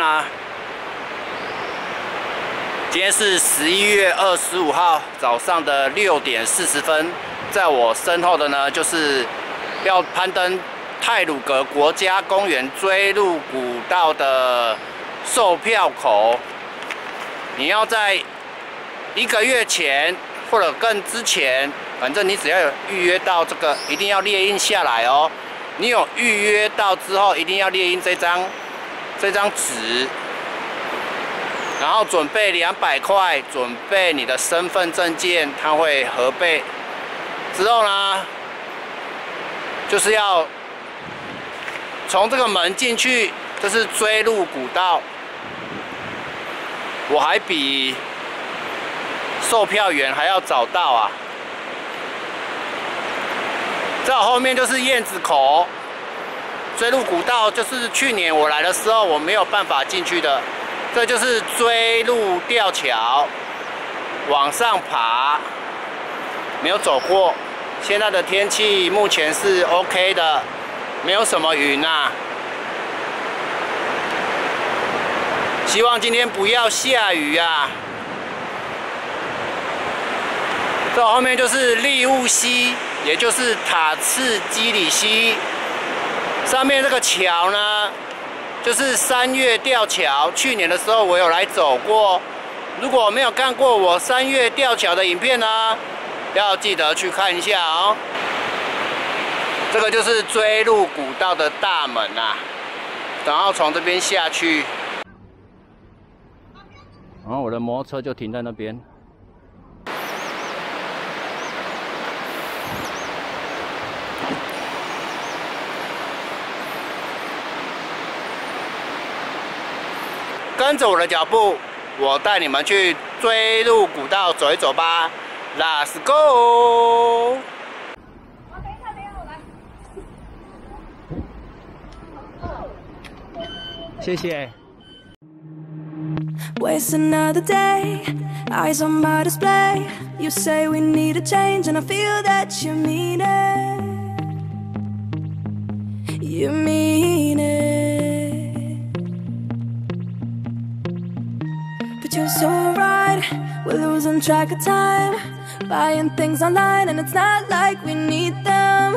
啊！今天是十一月二十五号早上的六点四十分，在我身后的呢，就是要攀登泰鲁格国家公园追鹿古道的售票口。你要在一个月前或者更之前，反正你只要有预约到这个，一定要列印下来哦。你有预约到之后，一定要列印这张。这张纸，然后准备两百块，准备你的身份证件，它会核备。之后呢，就是要从这个门进去，这是追鹿古道。我还比售票员还要早到啊！在我后面就是燕子口。追鹿古道就是去年我来的时候我没有办法进去的，这就是追鹿吊桥，往上爬，没有走过。现在的天气目前是 OK 的，没有什么云啊。希望今天不要下雨啊。这后面就是利物溪，也就是塔次基里溪。上面这个桥呢，就是三月吊桥。去年的时候我有来走过，如果没有看过我三月吊桥的影片呢，要记得去看一下哦。这个就是追鹿古道的大门啊，然后从这边下去，然后我的摩托车就停在那边。跟着我的脚步，我带你们去追鹿古道走一走吧，Let's go！谢谢。Waste another day, eyes on my display. You say we need a change, and I feel that you mean it. You mean you're so right. We're losing track of time. Buying things online, and it's not like we need them.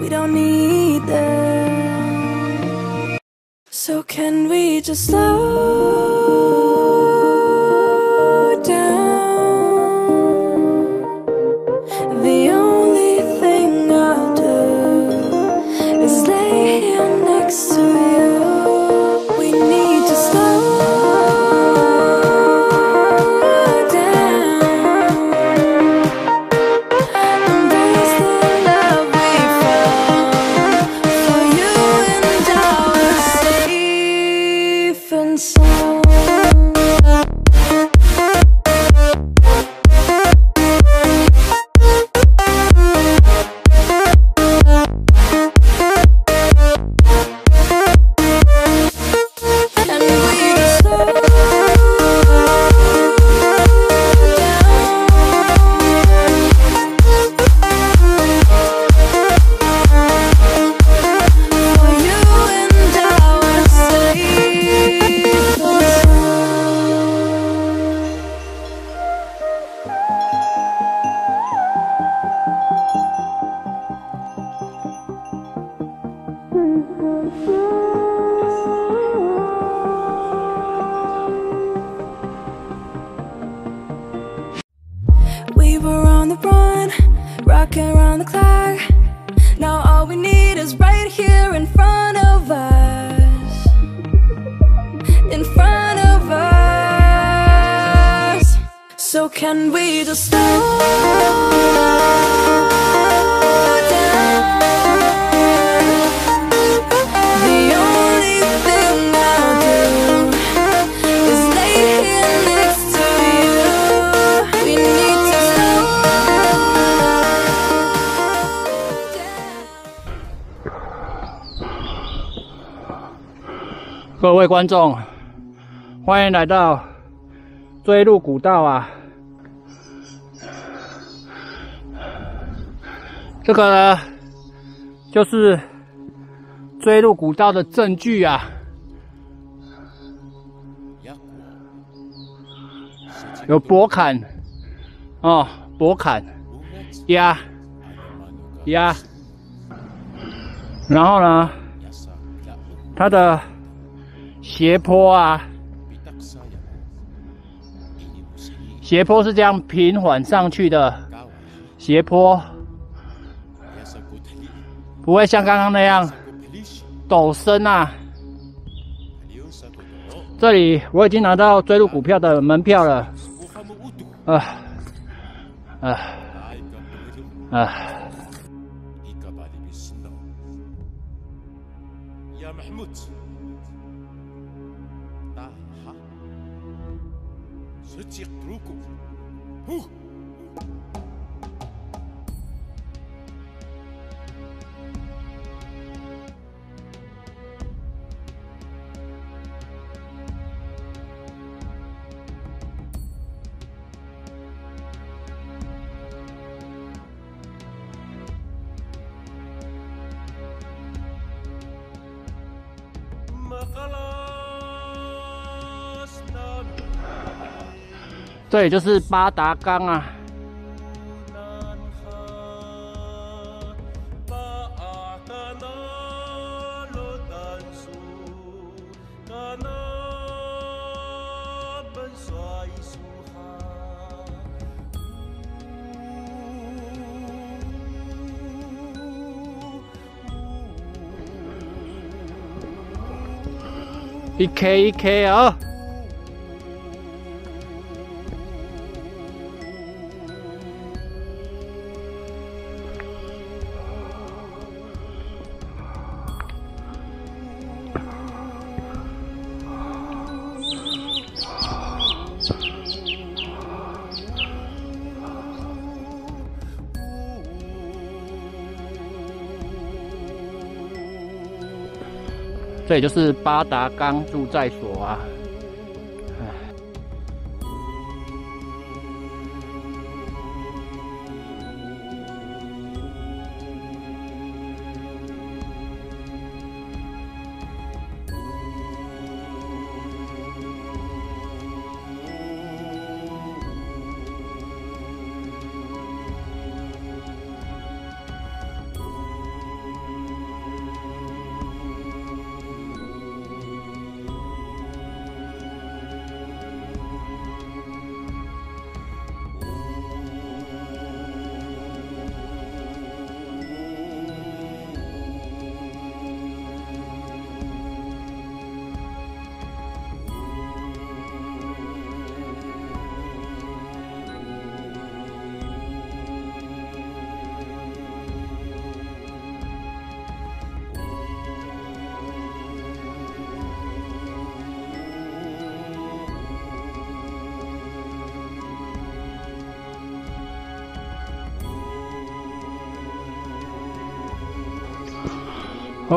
We don't need them. So, can we just slow? 位观众，欢迎来到追鹿古道啊！这个呢，就是追鹿古道的证据啊！有博坎哦，博坎呀呀，然后呢，它的斜坡啊，斜坡是这样平缓上去的，斜坡不会像刚刚那样陡升啊。这里我已经拿到追鹿股票的门票了，啊啊啊！这里就是八达冈啊。一 K 一 K 啊！也就是八达冈住在所啊。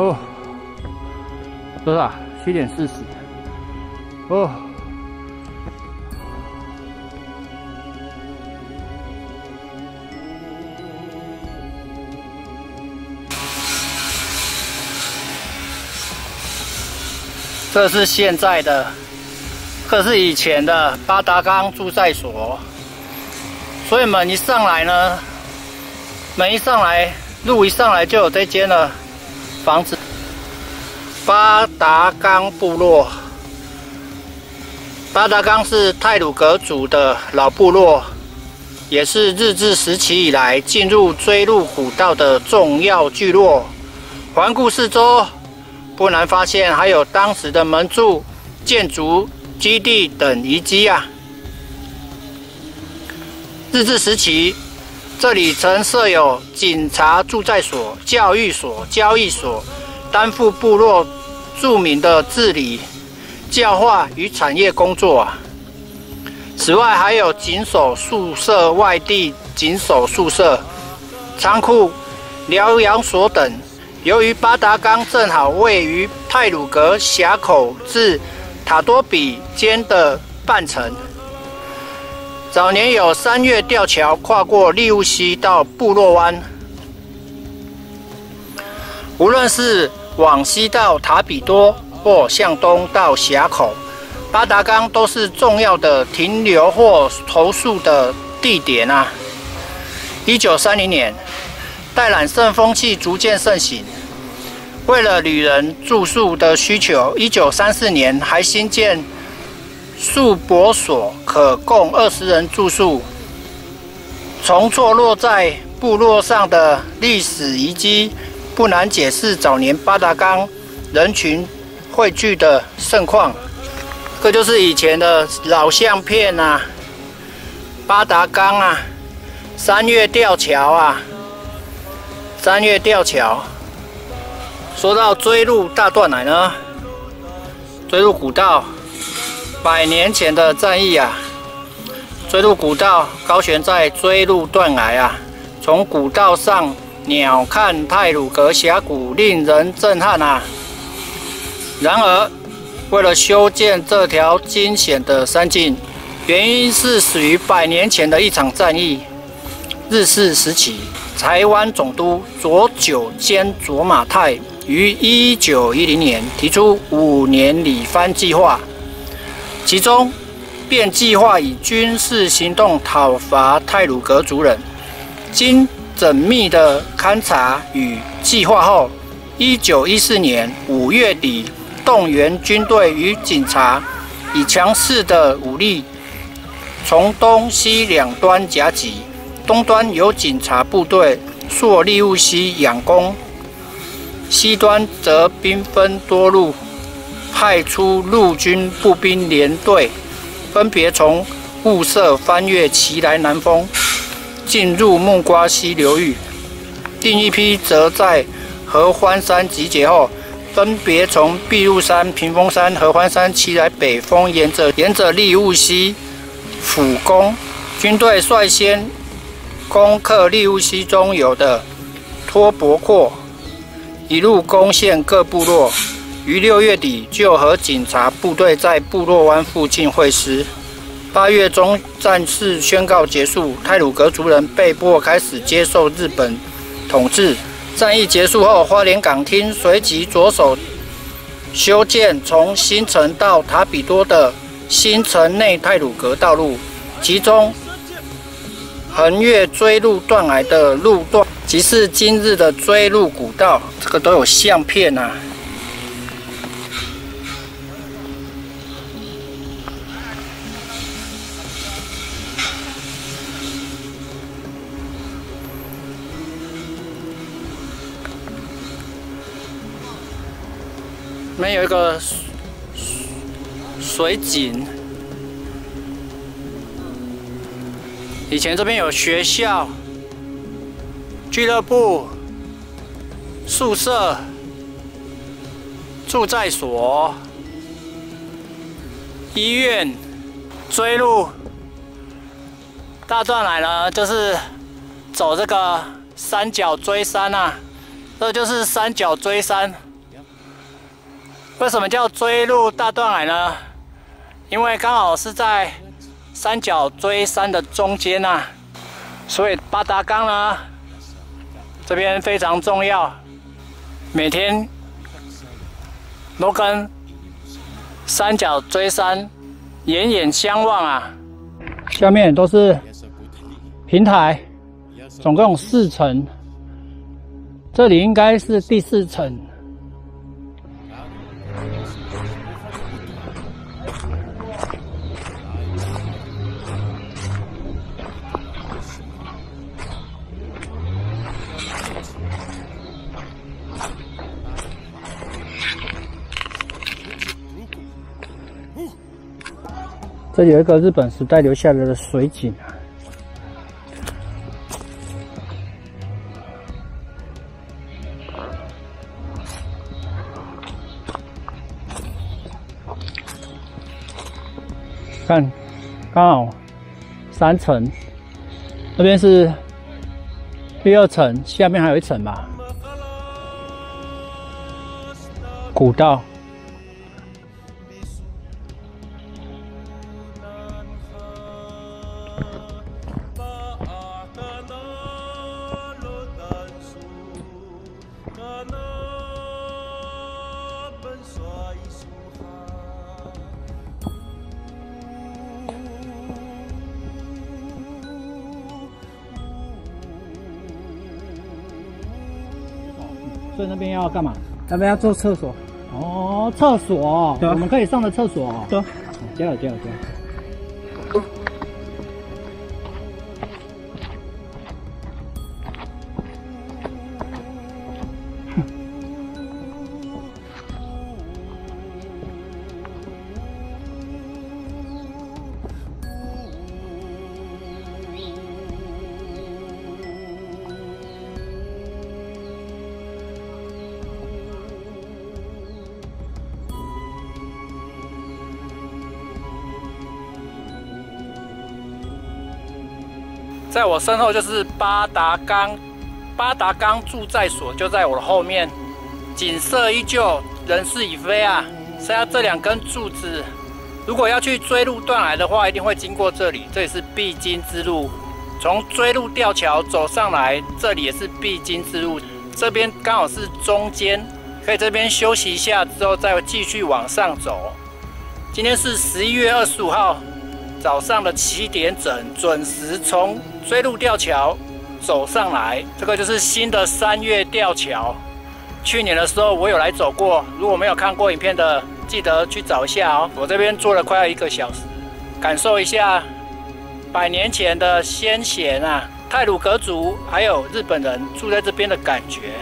哦，多少？七点四十。哦，这是现在的，这是以前的八达冈住宅所。所以门一上来呢，门一上来，路一上来就有这间了。房子，巴达冈部落。巴达冈是泰鲁格族的老部落，也是日治时期以来进入追鹿古道的重要聚落。环顾四周，不难发现还有当时的门柱、建筑、基地等遗迹啊。日治时期，这里曾设有警察驻在所、教育所、交易所，担负部落著名的治理、教化与产业工作。此外，还有警守宿舍、外地警守宿舍、仓库、疗养所等。由于巴达冈正好位于泰鲁格峡口至塔多比间的半程，早年有三月吊桥跨过利乌溪到部落湾。无论是往西到塔比多，或向东到峡口，八达冈都是重要的停留或投宿的地点啊。一九三零年，戴染胜风气逐渐盛行。为了旅人住宿的需求，一九三四年还新建宿泊所，可供二十人住宿。从坐落在部落上的历史遗迹，不难解释早年八达冈人群汇聚的盛况。这就是以前的老相片啊，八达冈啊，三月吊桥啊，三月吊桥。说到追鹿大断崖呢，追鹿古道百年前的战役啊，追鹿古道高悬在追鹿断崖啊，从古道上鸟瞰泰鲁格峡谷，令人震撼啊。然而，为了修建这条惊险的山径，原因是始于百年前的一场战役。日治时期，台湾总督佐久间卓马泰。于一九一零年提出五年里番计划，其中便计划以军事行动讨伐泰鲁格族人。经缜密的勘察与计划后，一九一四年五月底动员军队与警察，以强势的武力从东西两端夹击。东端由警察部队溯利物溪养攻。西端则兵分多路，派出陆军步兵连队，分别从雾社翻越奇来南峰，进入木瓜溪流域；另一批则在合欢山集结后，分别从碧鹿山、屏风山、合欢山骑来北峰，沿着沿着利雾溪俯攻。军队率先攻克利雾溪中有的托博阔。一路攻陷各部落，于六月底就和警察部队在部落湾附近会师。八月中战事宣告结束，泰鲁格族人被迫开始接受日本统治。战役结束后，花莲港厅随即着手修建从新城到塔比多的新城内泰鲁格道路，其中横越追路断崖的路段。即是今日的追路古道，这个都有相片啊。没有一个水井，以前这边有学校。俱乐部、宿舍、住在所、医院、追路大段来呢，就是走这个三角锥山啊，这就是三角锥山。为什么叫追路大断崖呢？因为刚好是在三角锥山的中间呐，所以八达岗呢。这边非常重要，每天都跟三角锥山眼眼相望啊！下面都是平台，总共四层，这里应该是第四层。这有一个日本时代留下来的水井啊。看，刚好三层，那边是第二层，下面还有一层吧。古道，干嘛？那边要做厕所，哦，厕所，我们可以上的厕所。对啊加油加油加身后就是八达冈，八达冈驻在所就在我的后面，景色依旧，人事已非啊。剩下这两根柱子，如果要去追路断崖的话，一定会经过这里，这也是必经之路。从追路吊桥走上来，这里也是必经之路。这边刚好是中间，可以这边休息一下，之后再继续往上走。今天是十一月二十五号，早上的七点整，准时从追路吊桥走上来。这个就是新的三月吊桥。去年的时候我有来走过，如果没有看过影片的，记得去找一下哦。我这边坐了快要一个小时，感受一下百年前的先贤啊，泰鲁格族还有日本人住在这边的感觉。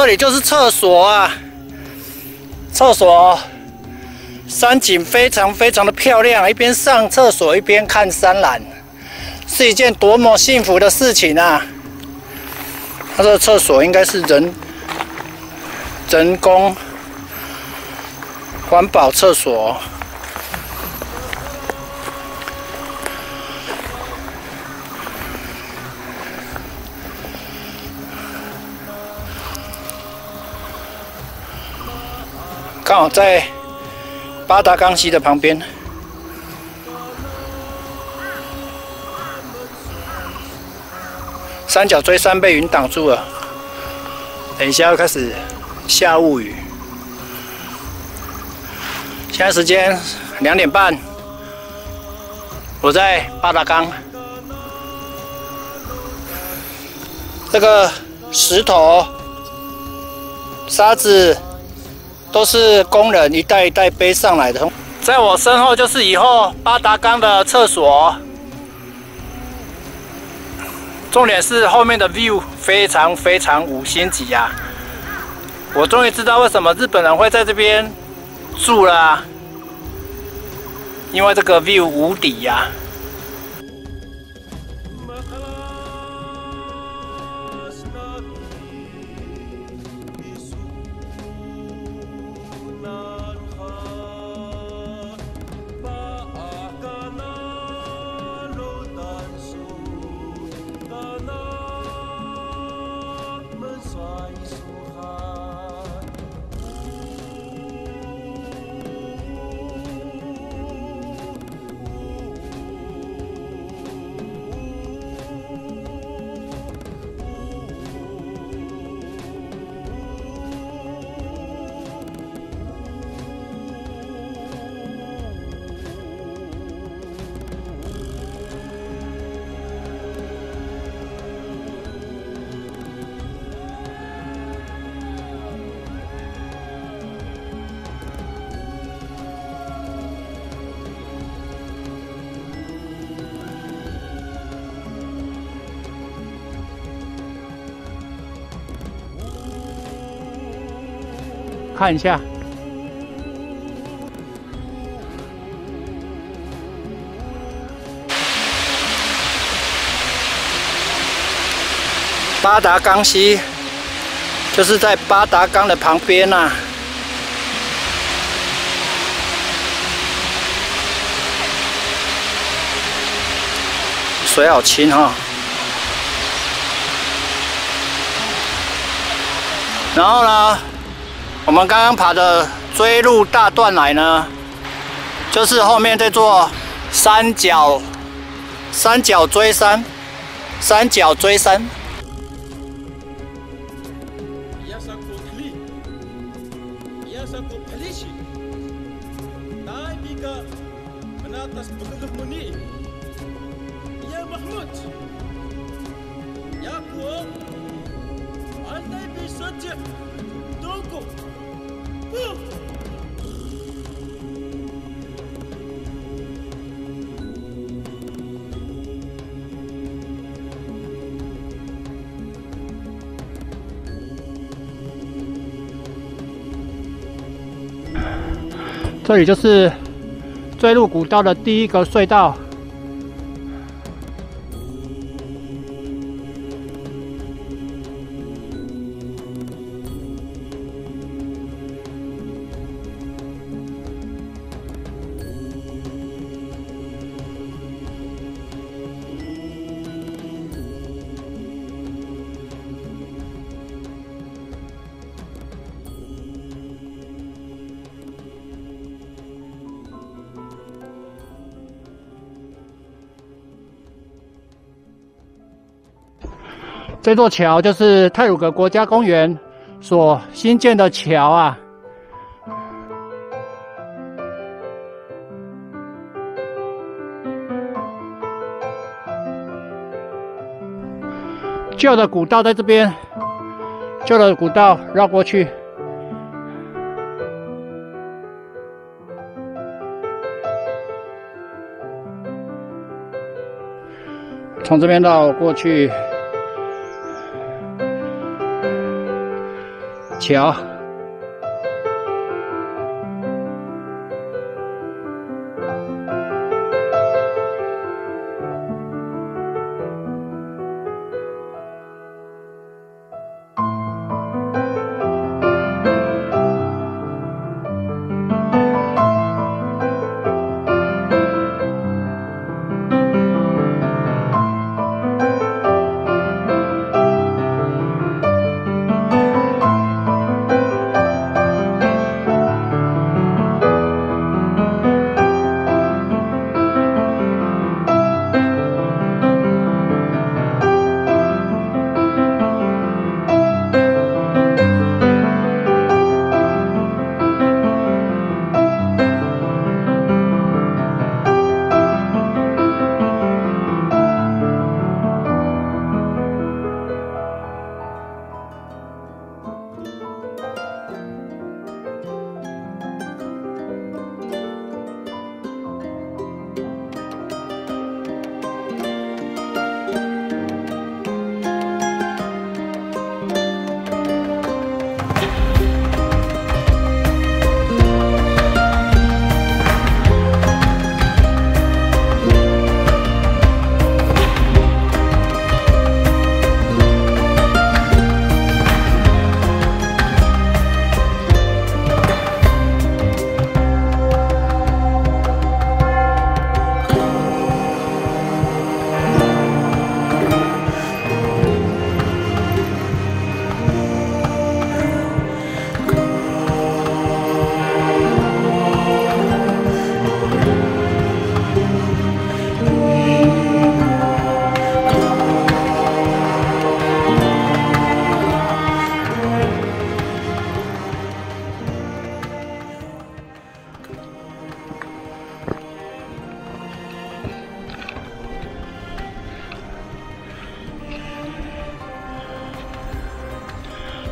这里就是厕所啊，厕所山景非常非常的漂亮，一边上厕所一边看山岚，是一件多么幸福的事情啊！它这个厕所应该是人人工环保厕所。刚好在八达冈溪的旁边。三角锥山被云挡住了，等一下要开始下雾雨。现在时间两点半，我在八达冈。这个石头、沙子。都是工人一袋一袋背上来的。在我身后就是以后八达冈的厕所。重点是后面的 view 非常非常五星级啊！我终于知道为什么日本人会在这边住了、因为这个 view 无敌呀、看一下。八达冈溪就是在八达冈的旁边呐、水好清哈、然后呢，我们刚刚爬的追路大断崖呢，就是后面这座三角三角锥山，三角锥山。logo go 这里就是坠入古道的第一个隧道。这座桥就是泰鲁格国家公园所新建的桥啊。旧的古道在这边，旧的古道绕过去。从这边绕过去，条。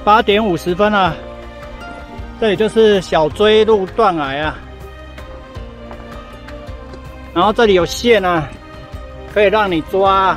八点五十分了，这里就是小锥路断崖啊。然后这里有线啊，可以让你抓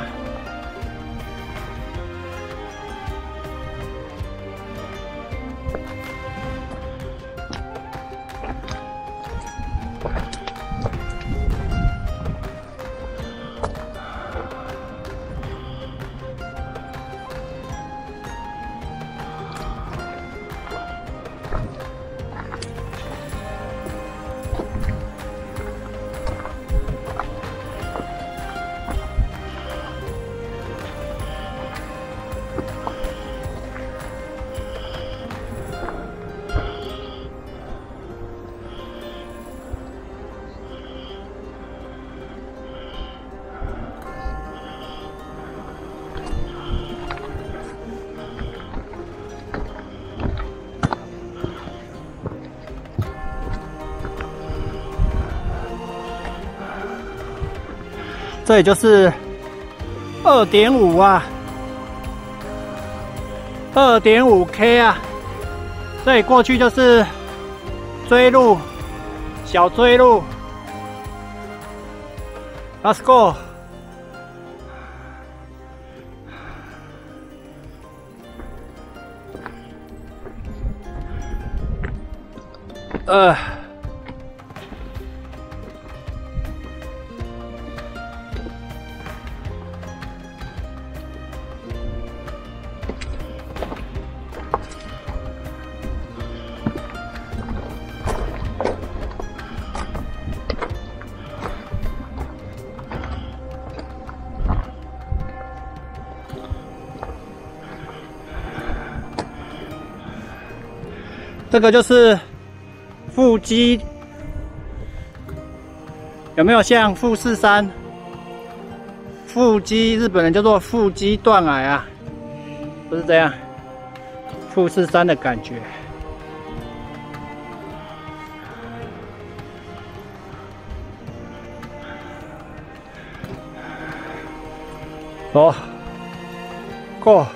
这里就是二点五啊，二点五 K 啊，这里过去就是追路，小追路，Let's go。呃。这个就是腹肌，有没有像富士山？腹肌日本人叫做腹肌断崖啊，不是这样，富士山的感觉。哦，过。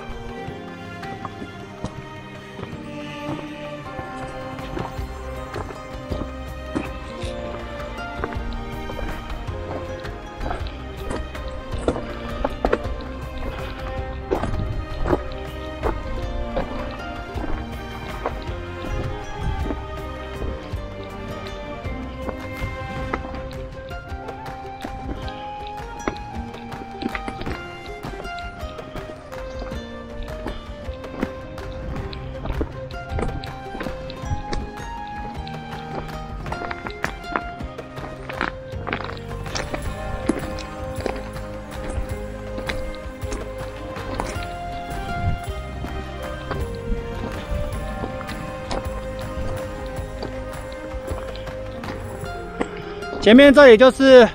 前面这里就是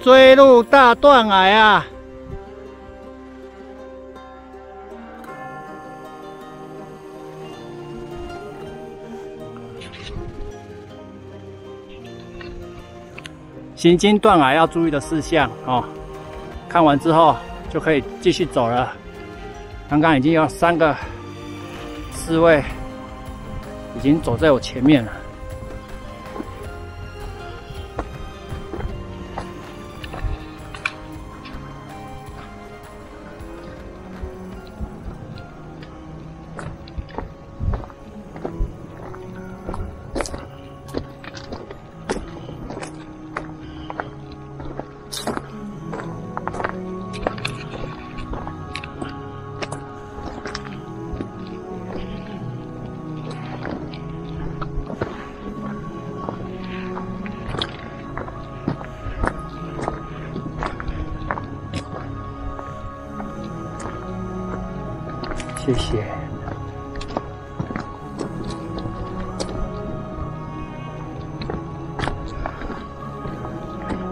追路大断崖啊！行经断崖要注意的事项哦。看完之后就可以继续走了。刚刚已经有三个侍卫已经走在我前面了。谢谢。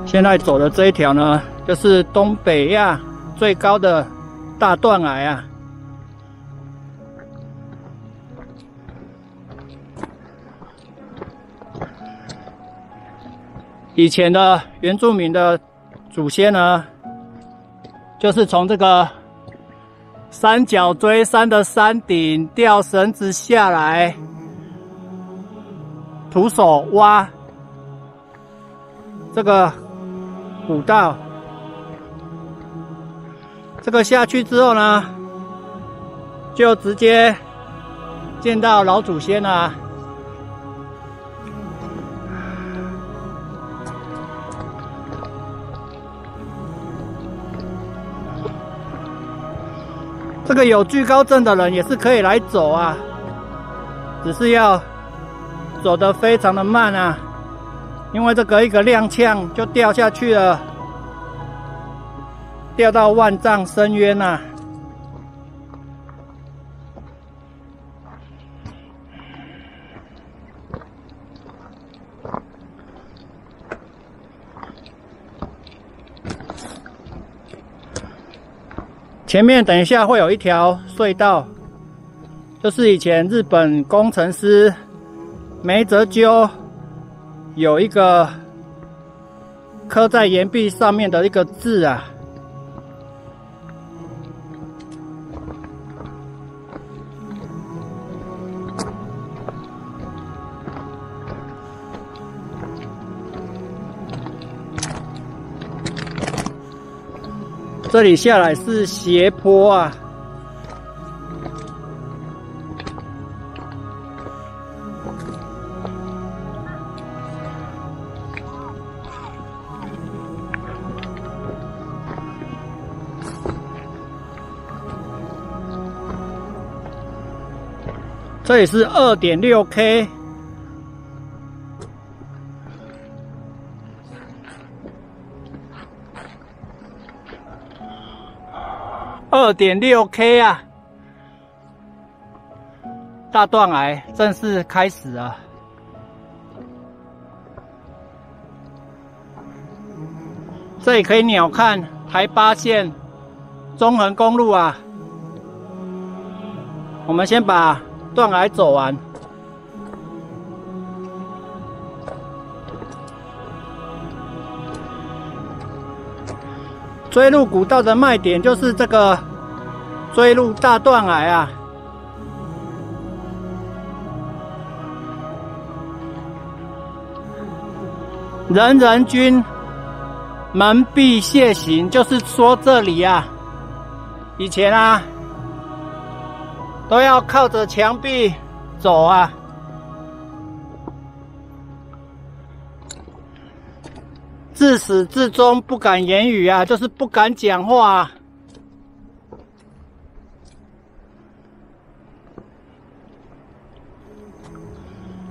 现在走的这一条呢，就是东北亚最高的大断崖啊。以前的原住民的祖先呢，就是从这个。三角锥山的山顶吊绳子下来，徒手挖这个古道。这个下去之后呢，就直接见到老祖先了。这个有惧高症的人也是可以来走啊，只是要走得非常的慢啊，因为这个一个踉跄就掉下去了，掉到万丈深渊呐。前面等一下会有一条隧道，就是以前日本工程师梅泽鸠有一个刻在岩壁上面的一个字啊。这里下来是斜坡啊。这里是二点六 K，二点六 K 啊！大断崖正式开始啊！这里可以鸟瞰台八线中横公路啊！我们先把断崖走完。追鹿古道的卖点就是这个坠入大断崖啊！人人均门必谢行，就是说这里啊，以前啊都要靠着墙壁走啊。自始至终不敢言语啊，就是不敢讲话、啊。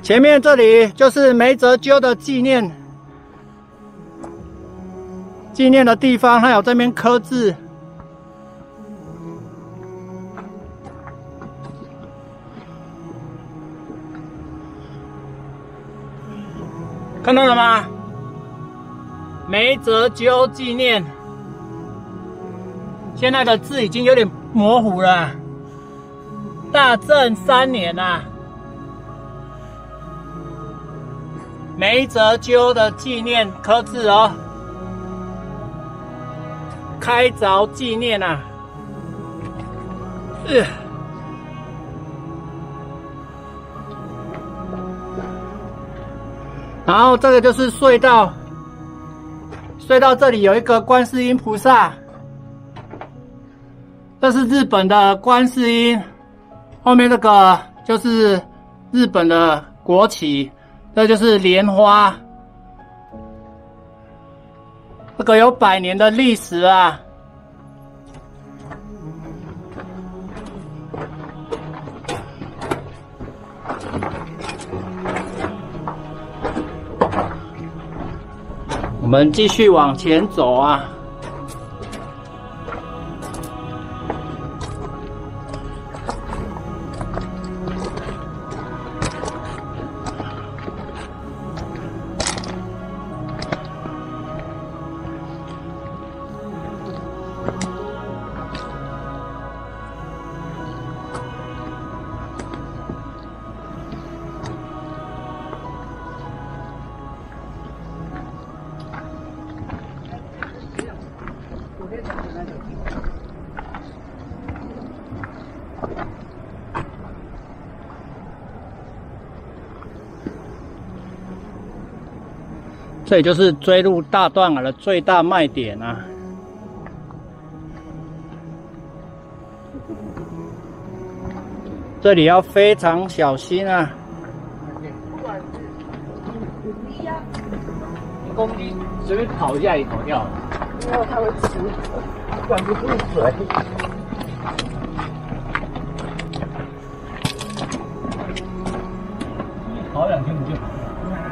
前面这里就是梅泽鸠的纪念纪念的地方，还有这边刻字。看到了吗？梅泽鸠纪念，现在的字已经有点模糊了。大正三年呐、啊，梅泽鸠的纪念刻字哦，开凿纪念、啊。呃。然后这个就是隧道。隧道这里有一个观世音菩萨，这是日本的观世音，后面这个就是日本的国旗，这就是莲花，这个有百年的历史啊。我们继续往前走啊！这里就是追入大断崖的最大卖点啊！这里要非常小心啊！公鸡随便跑一下也跑掉了，没有，它会吃，管不住水。跑两天不就？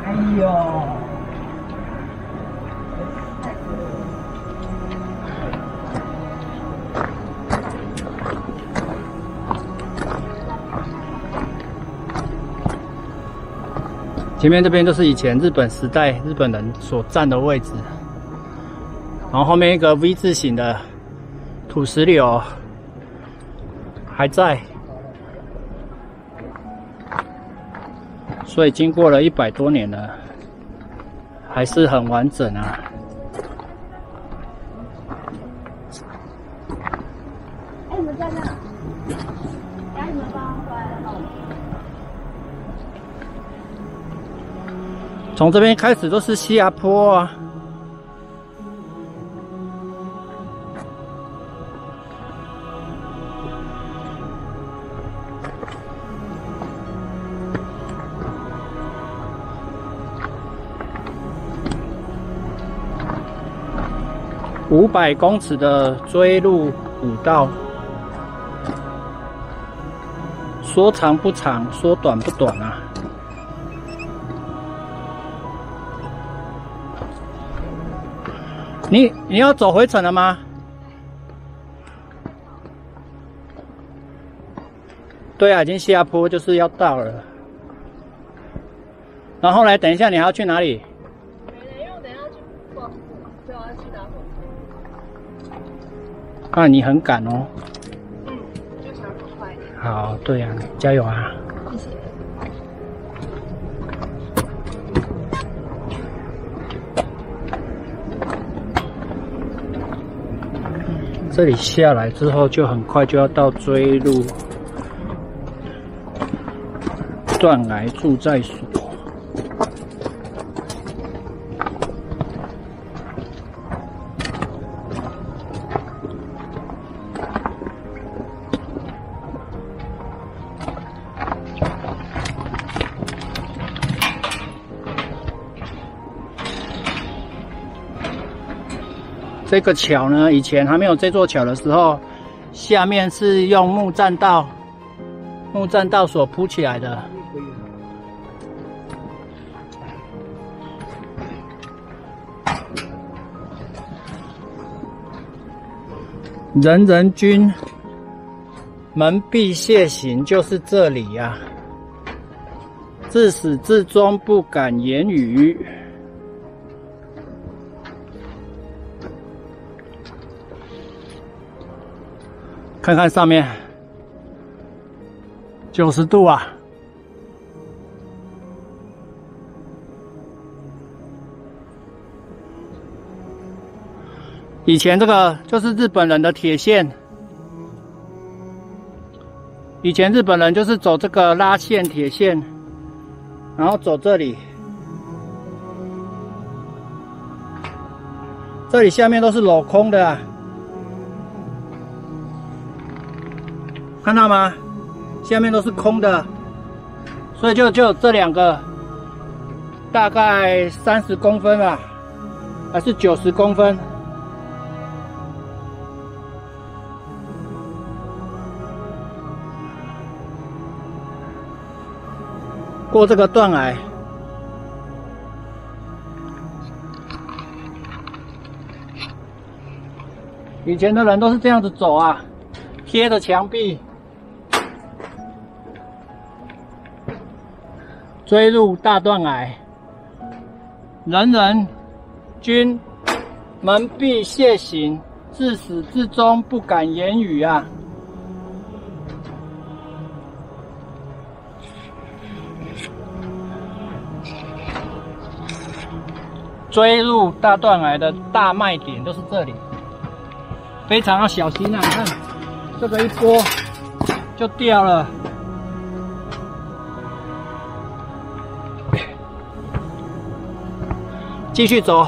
哎呦！前面这边都是以前日本时代日本人所占的位置，然后后面一个 V 字形的土石流还在，所以经过了一百多年了，还是很完整啊。从这边开始都是下坡啊。五百公尺的追路古道，说长不长，说短不短啊。你你要走回程了吗？对啊，已经下坡，就是要到了。然后来，等一下你还要去哪里？因为我等一下去逛市，所以我要去拿火车。啊，你很赶哦。嗯，就想走快一点。好，对啊，加油啊！这里下来之后，就很快就要到追路断崖住宅所。这个桥呢，以前还没有这座桥的时候，下面是用木栈道、木栈道所铺起来的。人人君门闭谢行就是这里呀、自始至终不敢言语。看看上面，九十度啊！以前这个就是日本人的铁线，以前日本人就是走这个拉线铁线，然后走这里，这里下面都是镂空的。看到吗？下面都是空的，所以就就这两个，大概三十公分吧，还是九十公分？过这个断崖，以前的人都是这样子走啊，贴着墙壁。追入大断崖，人人均门闭谢行，自始至终不敢言语啊！追入大断崖的大卖点就是这里，非常要小心啊！你看，这个一拨就掉了。继续走。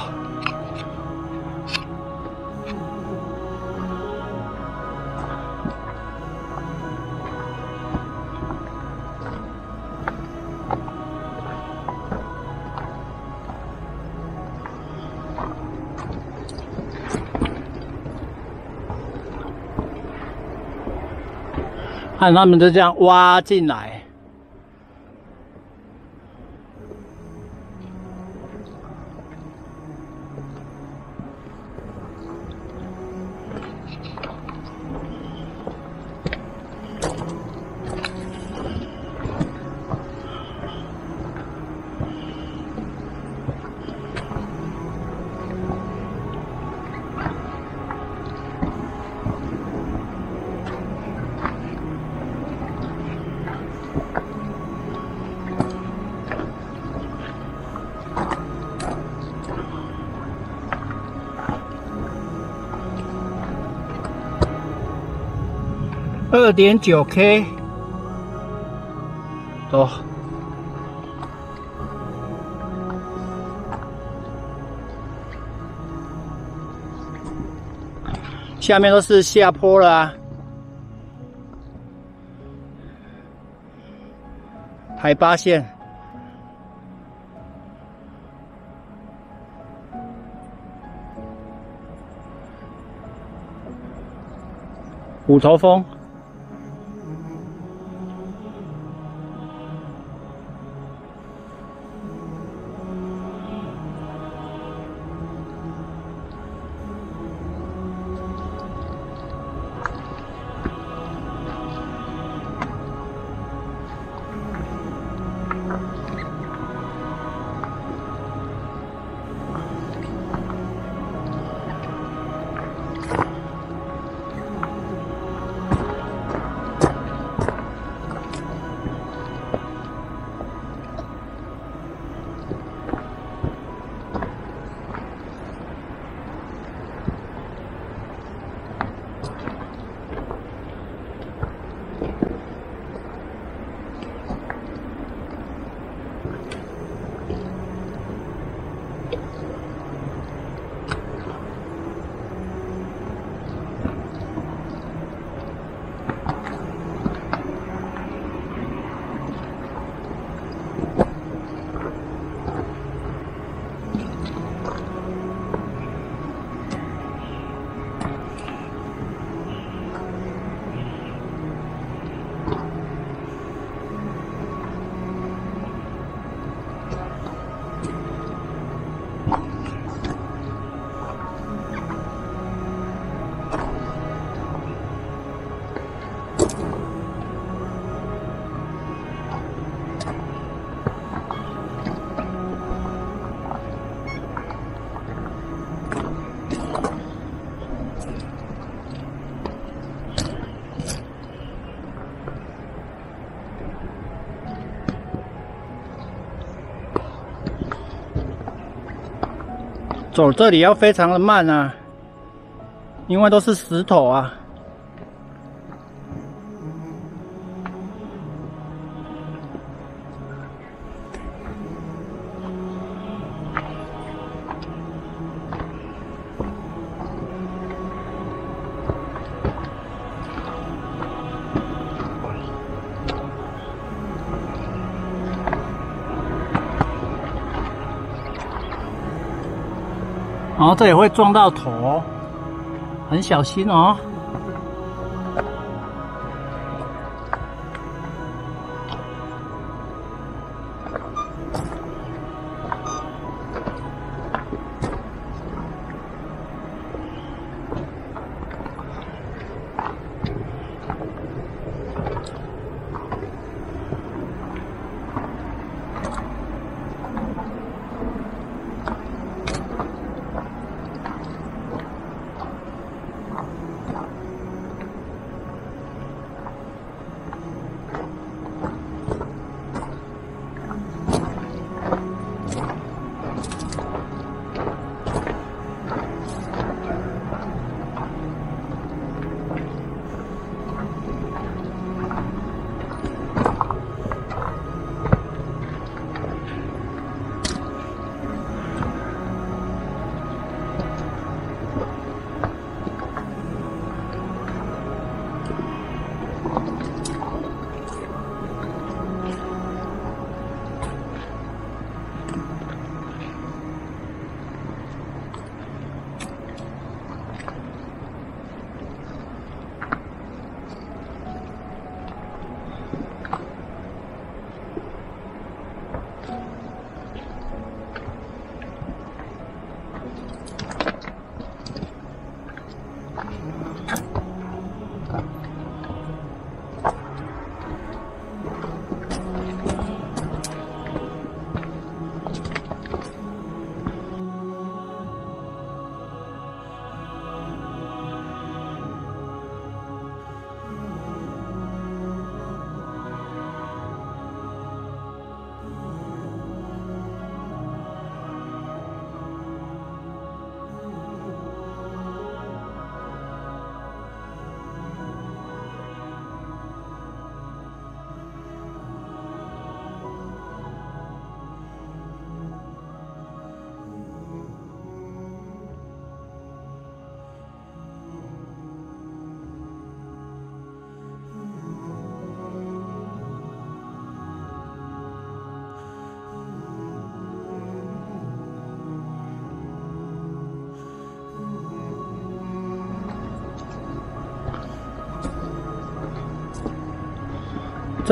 看他们就这样挖进来。二点九 K，哦，下面都是下坡了、啊，海拔线。虎头峰，走这里要非常的慢啊，因为都是石头啊。这也会撞到头，很小心哦。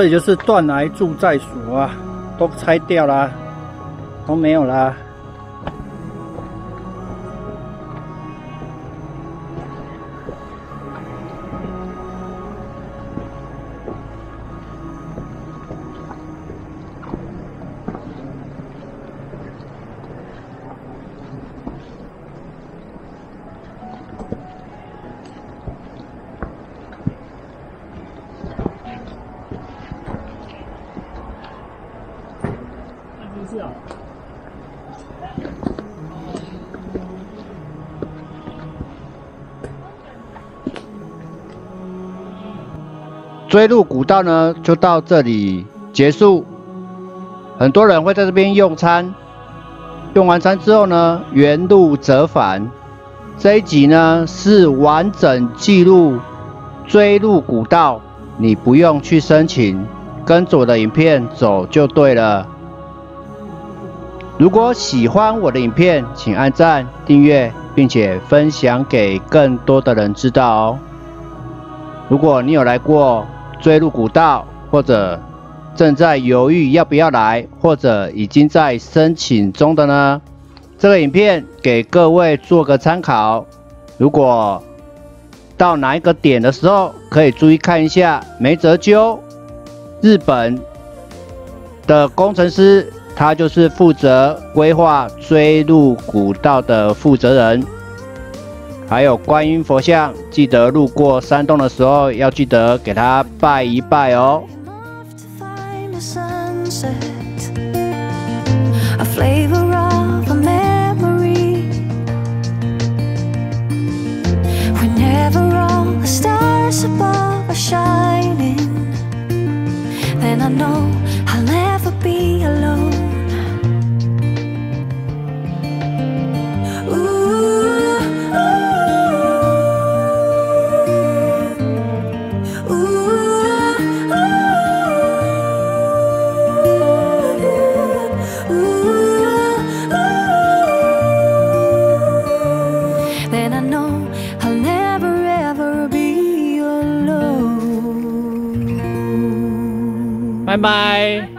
这里就是断崖住宅所啊，都拆掉了，都没有啦。追鹿古道呢，就到这里结束。很多人会在这边用餐，用完餐之后呢，原路折返。这一集呢是完整记录追鹿古道，你不用去申请，跟着我的影片走就对了。如果喜欢我的影片，请按赞、订阅，并且分享给更多的人知道哦。如果你有来过追鹿古道，或者正在犹豫要不要来，或者已经在申请中的呢？这个影片给各位做个参考。如果到哪一个点的时候，可以注意看一下梅泽鸠，日本的工程师，他就是负责规划追鹿古道的负责人。还有观音佛像，记得路过山洞的时候，要记得给他拜一拜哦。to find a sunset, a flavor of a memory. Whenever all the stars above are shining, then I know I'll never be alone. 拜拜。